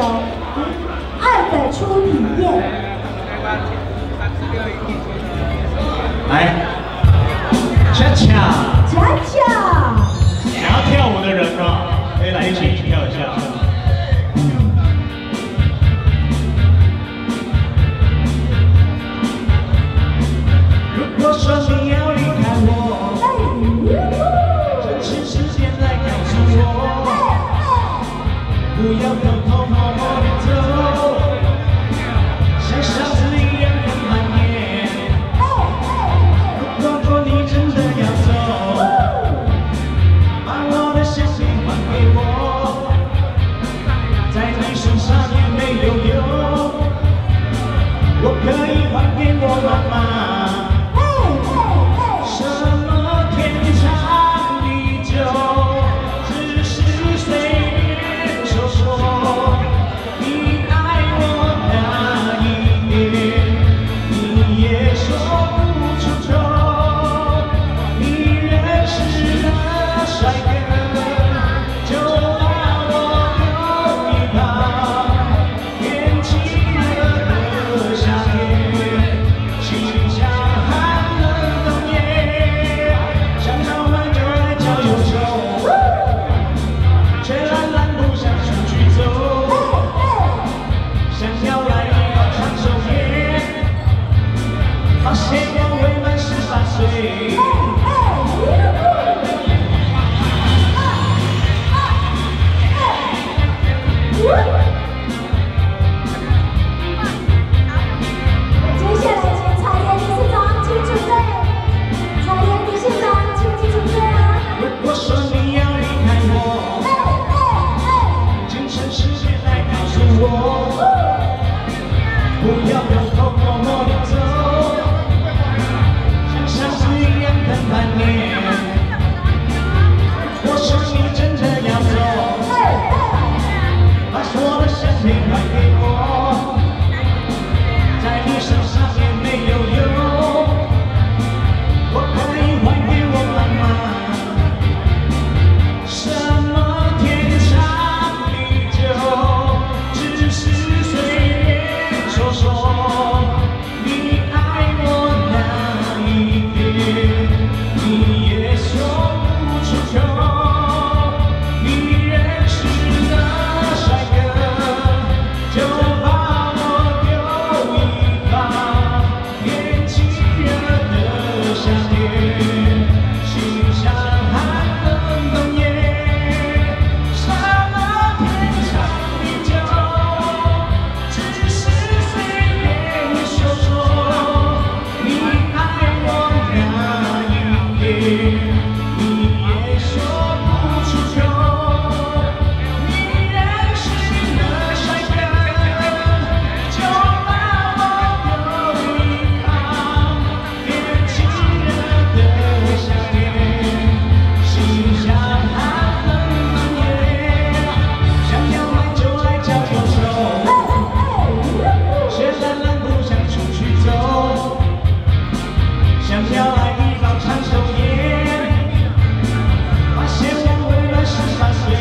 爱的初体验。来。恰恰。恰恰。想要跳舞的人呢可以来一起跳一下。如果说你要离开我时间来告诉我。不要偷偷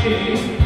ti.